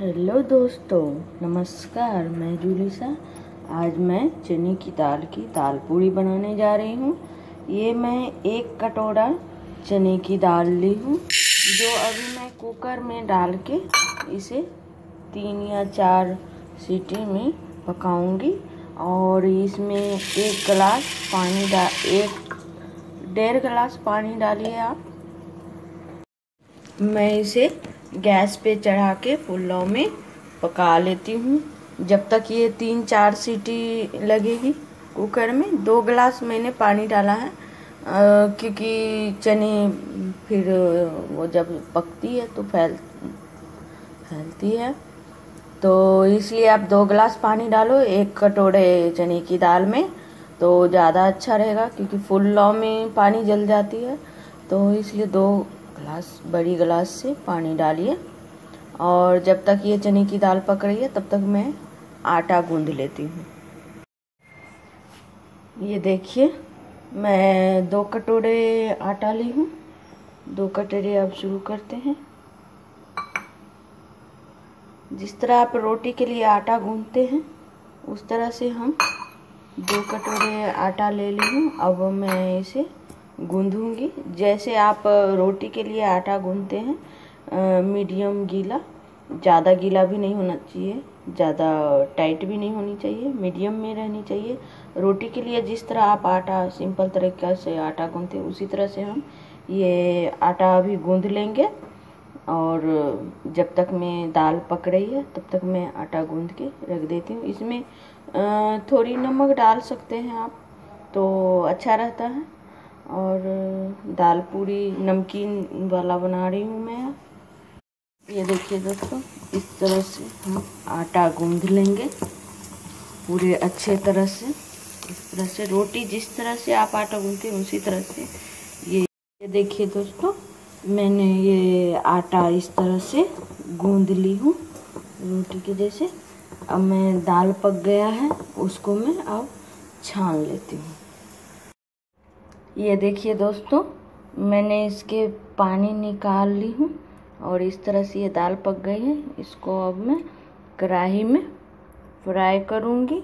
Hello दोस्तों, नमस्कार, मैं जूलिसा। आज मैं चने की दाल की दाल पूड़ी बनाने जा रही हूँ। ये मैं एक कटोरा चने की दाल ली हूँ, जो अभी मैं कुकर में डाल के इसे तीन या चार सीटी में पकाऊँगी। और इसमें एक गिलास पानी डाल एक, डेढ़ गिलास पानी डालिए आप। मैं इसे गैस पे चढ़ा के पुलाव में पका लेती हूँ। जब तक ये तीन चार सीटी लगेगी कुकर में, दो गिलास मैंने पानी डाला है क्योंकि चने फिर वो जब पकती है तो फैल, फैलती है। तो इसलिए आप दो गिलास पानी डालो, एक कटोरे चने की दाल में तो ज़्यादा अच्छा रहेगा, क्योंकि फुल लौ में पानी जल जाती है। तो इसलिए दो गिलास, बड़ी गिलास से पानी डालिए और जब तक ये चने की दाल पक रही है, तब तक मैं आटा गूंद लेती हूँ। ये देखिए, मैं दो कटोरे आटा ली हूँ। दो कटोरे अब शुरू करते हैं। जिस तरह आप रोटी के लिए आटा गूंदते हैं, उस तरह से हम दो कटोरे आटा ले ली हूँ। अब मैं इसे गूंदूँगी। जैसे आप रोटी के लिए आटा गूंदते हैं मीडियम गीला, ज़्यादा गीला भी नहीं होना चाहिए, ज़्यादा टाइट भी नहीं होनी चाहिए, मीडियम में रहनी चाहिए। रोटी के लिए जिस तरह आप आटा, सिंपल तरीक़ा से आटा गूंदते हैं, उसी तरह से हम ये आटा अभी गूंद लेंगे। और जब तक मैं दाल पक रही है, तब तक मैं आटा गूंद के रख देती हूँ। इसमें थोड़ी नमक डाल सकते हैं आप तो अच्छा रहता है। और दाल पूरी, नमकीन वाला बना रही हूँ मैं। ये देखिए दोस्तों, इस तरह से हम आटा गूंद लेंगे। पूरे अच्छे तरह से, इस तरह से रोटी जिस तरह से आप आटा गूंदते हैं, उसी तरह से ये ये देखिए दोस्तों, मैंने ये आटा इस तरह से गूंद ली हूँ रोटी के जैसे। अब मैं दाल पक गया है, उसको मैं अब छान लेती हूँ। ये देखिए दोस्तों, मैंने इसके पानी निकाल ली हूँ और इस तरह से ये दाल पक गई है। इसको अब मैं कढ़ाई में फ्राई करूँगी।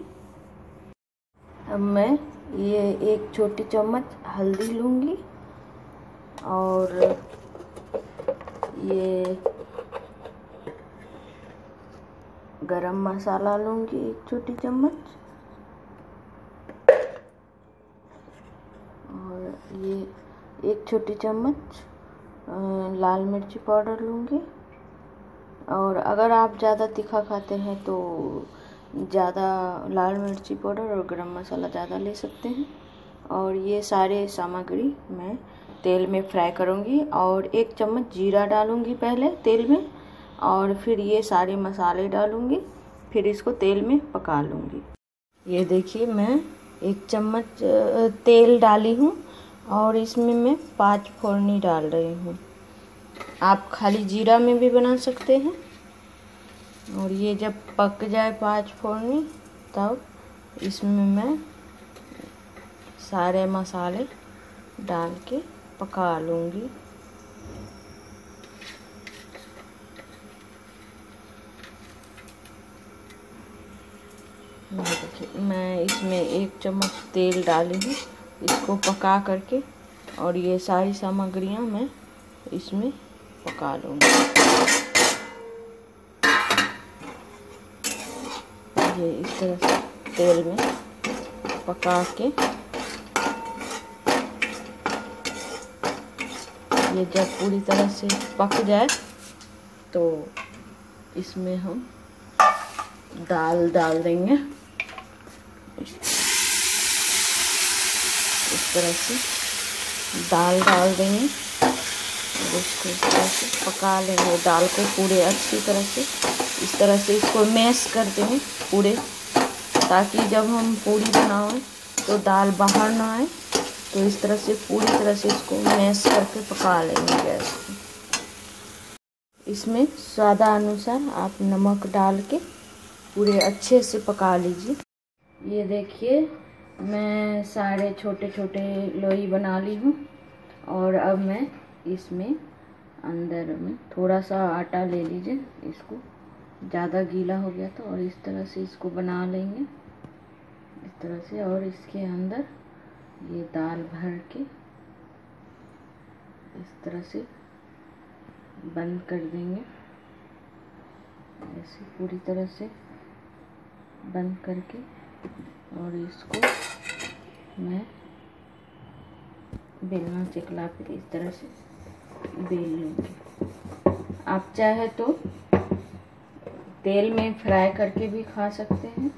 अब मैं ये एक छोटी चम्मच हल्दी लूँगी और ये गरम मसाला लूँगी एक छोटी चम्मच। ये एक छोटी चम्मच लाल मिर्ची पाउडर लूँगी। और अगर आप ज़्यादा तीखा खाते हैं तो ज़्यादा लाल मिर्ची पाउडर और गरम मसाला ज़्यादा ले सकते हैं। और ये सारे सामग्री मैं तेल में फ्राई करूँगी और एक चम्मच जीरा डालूँगी पहले तेल में और फिर ये सारे मसाले डालूँगी, फिर इसको तेल में पका लूँगी। ये देखिए मैं एक चम्मच तेल डाली हूँ। और इसमें मैं पाँच फोड़नी डाल रही हूँ। आप खाली जीरा में भी बना सकते हैं। और ये जब पक जाए पाँच फोड़नी, तब इसमें मैं सारे मसाले डाल के पका लूँगी। मैं इसमें एक चम्मच तेल डाली हूँ। इसको पका करके और ये सारी सामग्रियाँ मैं इसमें पका लूँगी। ये इस तरह से तेल में पका के ये जब पूरी तरह से पक जाए तो इसमें हम दाल डाल देंगे। इस तरह से दाल डाल देंगे। और इसको इस तरह से पका लेंगे। दाल को पूरे अच्छी तरह से, इस तरह से इसको मैश कर देंगे पूरे, ताकि जब हम पूरी बनाएँ तो दाल बाहर ना आए। तो इस तरह से, पूरी तरह से इसको मैश करके पका लेंगे गैस को। इसमें स्वादानुसार आप नमक डाल के पूरे अच्छे से पका लीजिए। ये देखिए मैं सारे छोटे छोटे लोई बना ली हूँ और अब मैं इसमें अंदर में थोड़ा सा आटा ले लीजिए। इसको ज़्यादा गीला हो गया तो और इस तरह से इसको बना लेंगे। इस तरह से और इसके अंदर ये दाल भर के इस तरह से बंद कर देंगे। ऐसे पूरी तरह से बंद करके और इसको मैं बेलना चिकला फिर इस तरह से बेल लूँगी। आप चाहे तो तेल में फ्राई करके भी खा सकते हैं।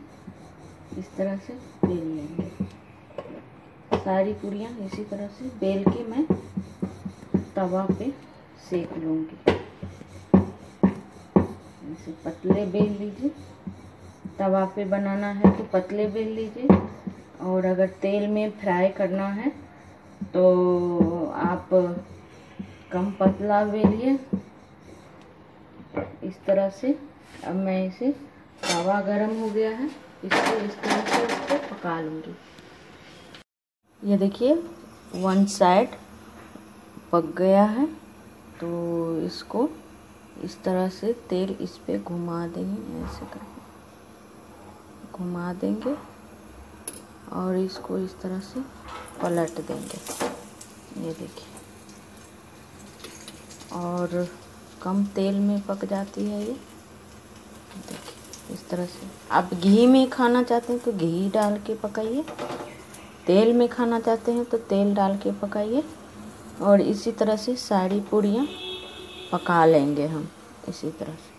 इस तरह से बेल लेंगे। सारी पूरियाँ इसी तरह से बेल के मैं तवा पे सेक लूँगी। ऐसे पतले बेल लीजिए। तवा पे बनाना है तो पतले बेल लीजिए। और अगर तेल में फ्राई करना है तो आप कम पतला बेलिए। इस तरह से। अब मैं इसे तवा गरम हो गया है। इसको इस तरह से इसको पका लूँगी। ये देखिए, वन साइड पक गया है। तो इसको इस तरह से तेल इस पर घुमा देंगे, ऐसे करके। घुमा देंगे और इसको इस तरह से पलट देंगे। ये देखिए। और कम तेल में पक जाती है ये। देखिए, इस तरह से। आप घी में खाना चाहते हैं तो घी डाल के पकाइए। तेल में खाना चाहते हैं तो तेल डाल के पकाइए। और इसी तरह से सारी पूड़ियाँ पका लेंगे हम, इसी तरह से।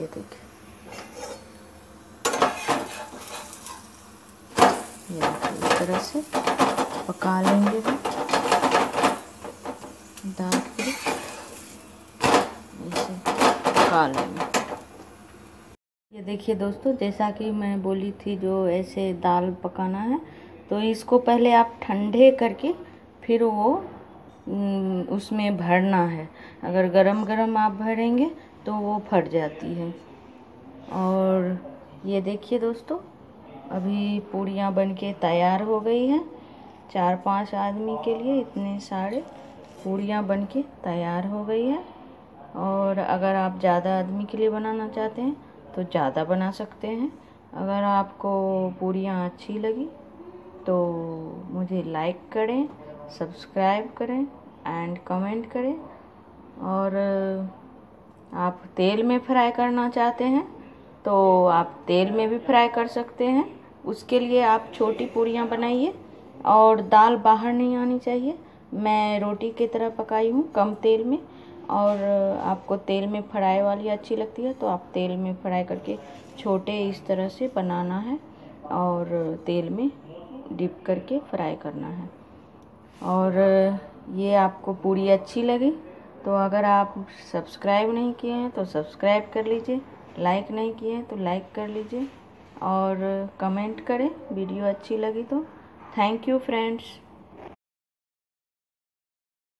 ये देखिए। ये इस तरह से पका लेंगे हम। दाल के इसे पका लेंगे। ये देखिए दोस्तों, जैसा कि मैं बोली थी जो ऐसे दाल पकाना है तो इसको पहले आप ठंडे करके फिर वो उसमें भरना है। अगर गरम गरम आप भरेंगे तो वो फट जाती है। और ये देखिए दोस्तों अभी पूड़ियाँ बन के तैयार हो गई हैं। चार पाँच आदमी के लिए इतने सारे पूड़ियाँ बन के तैयार हो गई है। और अगर आप ज़्यादा आदमी के लिए बनाना चाहते हैं तो ज़्यादा बना सकते हैं। अगर आपको पूड़ियाँ अच्छी लगी तो मुझे लाइक करें सब्सक्राइब करें एंड कमेंट करें। और आप तेल में फ्राई करना चाहते हैं तो आप तेल में भी फ्राई कर सकते हैं। उसके लिए आप छोटी पूड़ियाँ बनाइए और दाल बाहर नहीं आनी चाहिए। मैं रोटी की तरह पकाई हूँ कम तेल में और आपको तेल में फ्राई वाली अच्छी लगती है तो आप तेल में फ्राई करके छोटे इस तरह से बनाना है और तेल में डिप करके फ्राई करना है। और ये आपको पूरी अच्छी लगी तो अगर आप सब्सक्राइब नहीं किए हैं तो सब्सक्राइब कर लीजिए, लाइक नहीं किए हैं तो लाइक कर लीजिए। और कमेंट करें वीडियो अच्छी लगी तो। Thank you friends